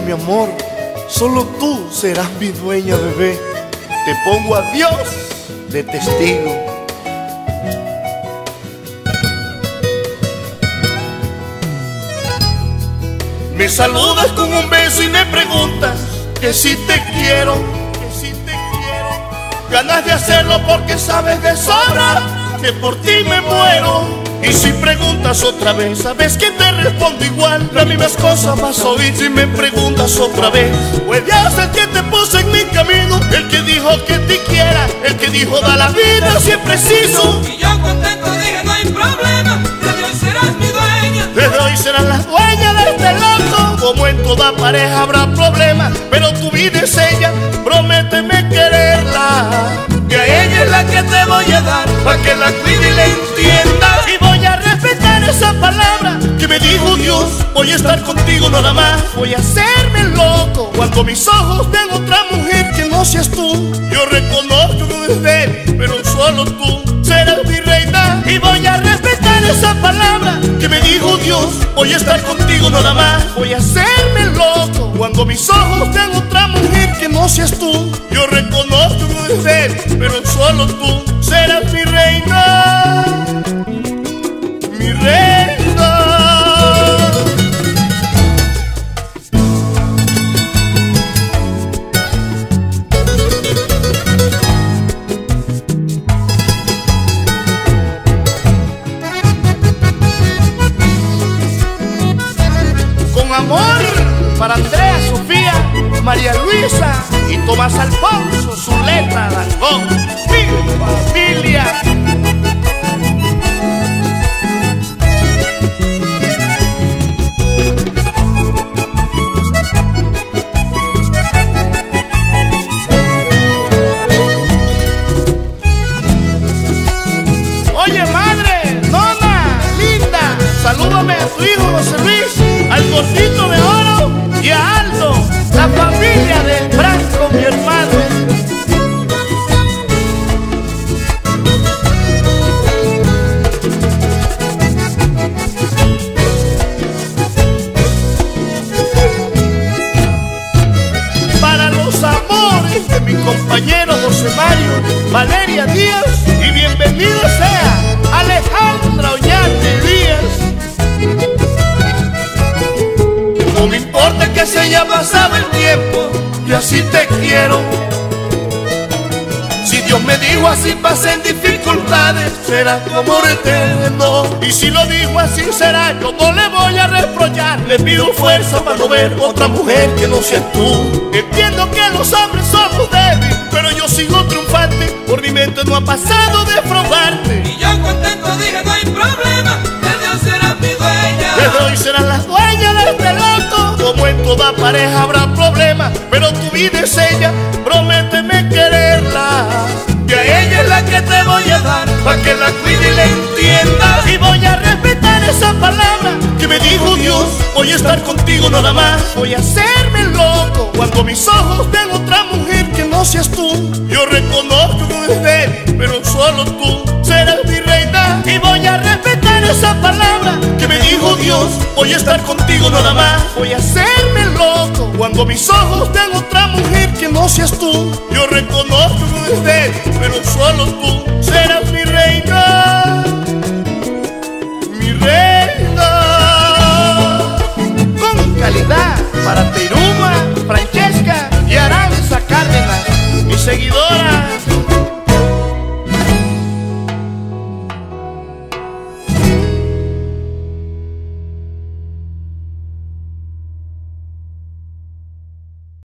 Mi amor, solo tú serás mi dueña, bebé. Te pongo a Dios de testigo. Me saludas con un beso y me preguntas que si te quiero, que si te quiero. Ganas de hacerlo porque sabes de sobra que por ti me muero. Y si preguntas otra vez, ¿sabes que te respondo igual? Las mismas cosas vas a oír si me preguntas otra vez. Pues Dios el que te puso en mi camino, el que dijo que te quiera, el que dijo da la vida si es preciso. Y yo contento dije, no hay problema, desde hoy serás mi dueña. Desde hoy serás la dueña de este loco. Como en toda pareja habrá problemas, pero tu vida es ella, prométeme quererla. Que a ella es la que te voy a dar, para que la cuide y la entienda. Esa palabra que me dijo Dios. Voy a estar contigo nada más. Voy a hacerme loco cuando mis ojos vean otra mujer que no seas tú. Yo reconozco que eres débil, pero solo tú serás mi reina. Y voy a respetar esa palabra que me dijo Dios. Voy a estar contigo nada más. Voy a hacerme loco cuando mis ojos vean otra mujer que no seas tú. Yo reconozco que eres débil, pero solo tú serás mi reina para Andrea, Sofía, María Luisa y Tomás Alfonso, su letra Dangón, mi familia. Mario, Valeria Díaz y bienvenido sea Alejandra Oñate Díaz. No me importa que se haya pasado el tiempo, yo así te quiero. Si Dios me dijo así pasen dificultades, será como eterno. Y si lo dijo así será, yo no le voy a reprochar. Le pido fuerza para no ver otra mujer que no seas tú. Entiendo que los hombres somos débiles, pasado de probarte. Y yo contento dije, no hay problema, desde hoy serás mi dueña. Desde hoy serás la dueña de este loco. Como en toda pareja habrá problemas, pero tu vida es ella, prométeme quererla. Que a ella es la que te voy a dar, para que la cuide y la entienda. Y voy a respetar esa palabra que me dijo Dios. Voy a estar contigo nada más. Voy a hacerme loco cuando mis ojos vean otra mujer que no seas tú. Yo reconozco tú serás mi reina. Y voy a respetar esa palabra que me dijo Dios. Voy a estar contigo nada más. Voy a hacerme loco cuando mis ojos vean otra mujer que no seas tú. Yo reconozco que débil, pero solo tú